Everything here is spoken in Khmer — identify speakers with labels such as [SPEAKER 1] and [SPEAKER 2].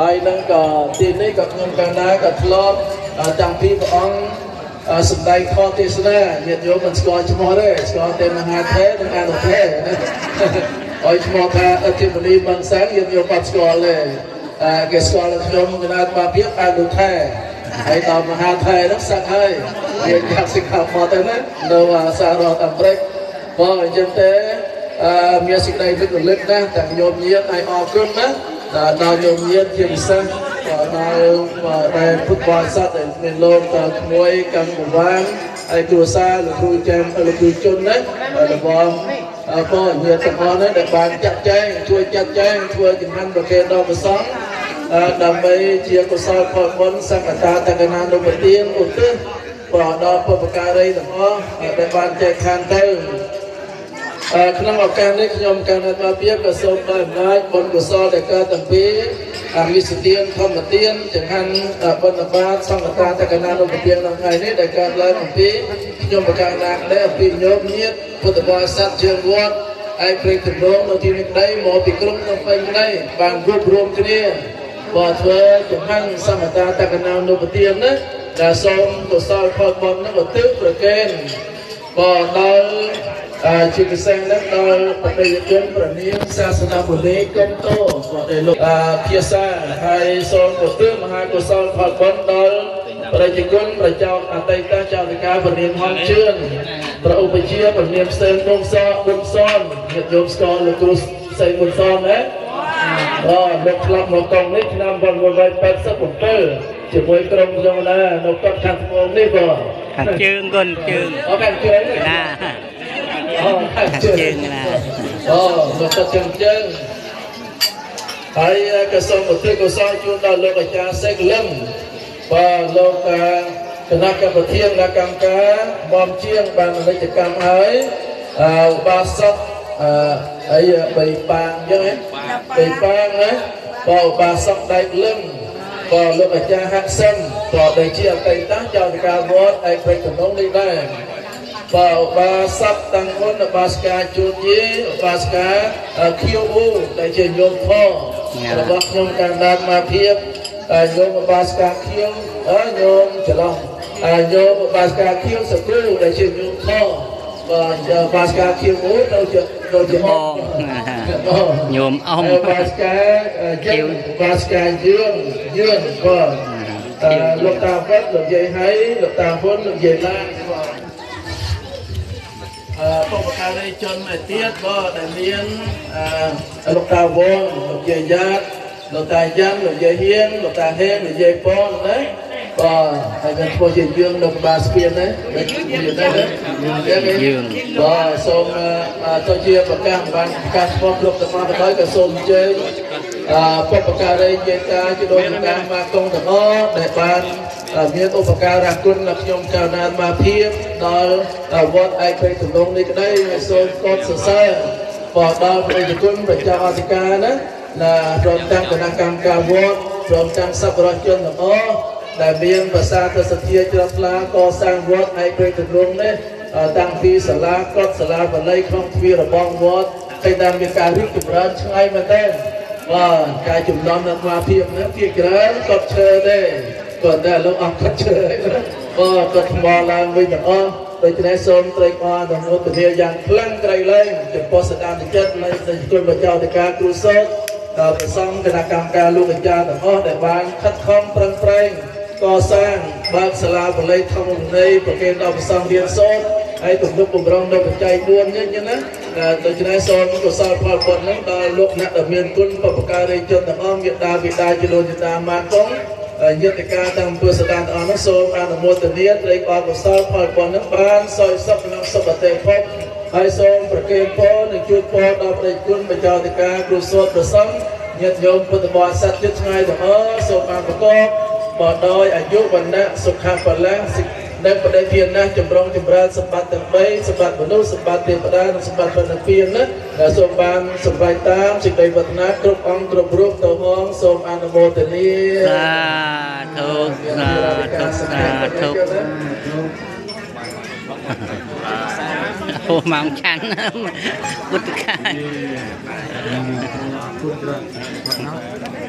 [SPEAKER 1] ហើយនឹងក៏ទីនេះក៏ខ្ញុំកាលណាក៏ធ្លាប់តាំងពីព្រះអង្គសម្ដែងខទេសនាញាតិញោមមិនស្គាល់ឈ្មោះទេស្គាល់តែមហាថេរនិងអនុថេរណាឲ្យឈ្មោះថាអធិបតីមង្សាំងញាតិញោមអត់ស្គាល់ទេគេស្គាល់ខ្ញុំកណាត់បាភិបអនុថេរហើយដល់មហាថេរនោះសឹកហើយវាកាត់សិក្ខាបទទៅណានៅសាររដ្ឋអាមេរិកបើអញ្ចឹងទេអឺមានសេចក្តីនឹករលឹកណាស់តែញោមញាតឲ្យអរគុណណា ដល់ញោមញាតជាពិសេសដល់ដែលពុទ្ធបរិស័ទដែលមានលោកតក្មួយកម្មបវាងហើយគ្រួសារលោកគ្រូចាមលោកគ្រូជុនណារបស់បងញាតិទាំងអស់នេះដែលបានចាត់ចែងជួយចាត់ចែងធ្វើចំណានប្រគេនដល់ព្រះសង្ឃដើម្បីជាកុសលផលបុណ្យសក្តាតកណានុពទានឧទ្ទិសប្រដល់ពុទ្ធការីទាំងអស់ដែលបានចែកខានទៅ ក្នុងឱកាសនេះខ្ញុំកណ្ដាលមកពីក៏សូមដោយអំណាចបុណ្យកុសលដែលកើតតាំងពីអាមិសទានធម្មទានចង្ហាន់បណ្ឌបាតសង្ឃតាតកណានុពទានក្នុងថ្ងៃនេះដែលកើតឡើងអំពីខ្ញុំប្រកាសណាដែរអំពីញោមញាតពុទ្ធបរិស័ទជើងវត្តហើយព្រេងទម្រង់នៅទីនេះដែរមកពីក្រុងនៅពេញដែរបានរួបរวมគ្នាបើធ្វើចង្ហាន់សង្ឃតាតកណានុពទានណាដែលសូមកុសលផលបុណ្យនឹងឧទ្ទិសប្រគេនបើដល់ ជាពិសេសនឹងដល់បរិយាជនប្រនាមសាសនាបុរីកុំតោគាត់ได้លោកភាសាហើយសូមឧទ្ទិសមហាកុសលផលបុណ្យដល់ប្រជាជនប្រជាអតីតចៅវិការប្រនាមហងជឿនប្រឧបជាប្រនាមផ្សេងមុំសបុនសនញាតិញោមស្គាល់លោកគ្រូផ្សេងមុនសនណាអូលោកឆ្លាប់មកកងនេះឆ្នាំ1987ជាមួយក្រុមយោណានៅកត់ខាងត្បូងនេះបង
[SPEAKER 2] ខាងជើងគុនជើង
[SPEAKER 1] អូខាងជើង
[SPEAKER 2] ណា
[SPEAKER 1] អូ ខាងជើង
[SPEAKER 2] ណា
[SPEAKER 1] អូមកទៅជើងជើងហើយក៏សូមឧទ្ទិសកុសលជូនដល់លោកអាចារ្យសេកលឹមបាទលោកគណៈកម្មវិធីគណៈកម្មការបំជាងបាននិច្ចកម្មហើយអឺបាសកអឺហើយបីប៉ាងអញ្ចឹងហ៎បីប៉ាងណាបើបាសកដែកលឹមក៏លោកអាចារ្យហាក់សិនក៏ដែលជាអតីតចៅវិការវត្តឯព្រៃតំណងនេះដែរ បើបាស័ព្ទតាំងមុនបាសកាជួនយេបាសកាខៀវអ៊ូដែលជាញោមធរបស់ខ្ញុំកាលណាមកភាពញោមបាសកាខៀវញោមច្រឡំញោមបាសកាខៀវសគ្រូដែលជាញោមធបាទបាសកាខៀវអ៊ូទៅជាទៅជា
[SPEAKER 2] បងញោមអ៊ំ
[SPEAKER 1] បាសកាខៀវបាសកាយឿនយឿនបាទលោកតាវត្តលោកយាយហើយលោកតាហ៊ុនលោកយាយឡា បុព្វការីជនមួយទៀតក៏ដែលមានលោកតាវងលោកយាយយ៉ាតលោកតាយ៉ាងលោកយាយហៀងលោកតាហេងលោកយាយពងណាបាទហើយក៏ធ្វើជាយើងនៅក្បាលស្ពានណាយើងដែរយើងបាទសូមទៅជាប្រកាសបានប្រកាសស្ពតលោកទាំងអស់ទៅក៏សូមអញ្ជើញបុព្វការីយេតាជាដោយការមកកងទាំងអស់ដែលបាន មានឧបការៈគុណដល់ខ្ញុំកៅណាមកភាពដល់វត្តឯកពេទំនងនេះក្តីហើយសូមកត់សរសើរបដល់ប្រជាជនប្រជាអធិការណាណាព្រមទាំងគណៈកម្មការវត្តព្រមទាំងសប្បុរសជនទាំងអស់ដែលមានប្រសាទសទ្ធាជ្រះថ្លាកសាងវត្តឯកពេទំនងនេះតាំងពីសាលាកត់សាលាបល័យក្នុងទ្វាររបងវត្តហើយដែលមានការរីកចម្រើនឆ្ងាយមែនទែនបាទការចំណំនៅស្មារតីនេះជាច្រើនកត់ឈើទេ គាត់តែលោកអស់គាត់ជឿបើគាត់ថ្មឡើងវិញទាំងអស់ដូច្នេះសូមត្រេកអរដល់មុទនាយ៉ាងខ្លាំងក្រៃលែងចំពោះសកម្មភាពនៃសេចក្ដីបច្ចោតការគ្រូសោតដល់ប្រសងគណៈកម្មការលោកអាចារ្យទាំងអស់ដែលបានខិតខំប្រឹងប្រែងកសាងបើកសាលាបល័យធម្មវិន័យប្រគេនដល់ប្រសងរៀនសូត្រហើយទំនុកបំរុងនៅបច្ច័យ4នេះណាដូច្នេះសូមកុសលផលបុណ្យនឹងដល់លោកអ្នកដែលមានគុណបព្វការីជនទាំងអស់មេត្តាបិតាជាលោកជាតាមាកង យន្តការតាមអំពើសដានទាំងអស់នោះសូមអនុមោទនាត្រេកអរកុសលផលបុណ្យនឹងបានសោយសុខក្នុងសុគតិភពហើយសូមប្រគេនពរនិងជួយពរដល់ព្រះគុណបច្ចោតិកាគ្រូសូត្រប្រសង្ឃញាតិញោមពុទ្ធបរិស័ទជិតឆ្ងាយទាំងអស់សូមបានប្រកបបដោយអាយុវណ្ណៈសុខៈពលៈ និងបដិធានណាស់ចម្រុងចម្រើនសម្បត្តិទាំង3សម្បត្តិមនុស្សសម្បត្តិទេវតានិងសម្បត្តិព្រះនិព្វានណាដែលសូមបានសម្រេចតាមសេចក្តីវឌ្ឍនាគ្រប់អង្គគ្រប់រូបទៅហងសូមអនុមោទនា
[SPEAKER 2] សាធុសាធុសាធុអូម៉ោងឆាន់ពុទ្ធកាយពុទ្ធ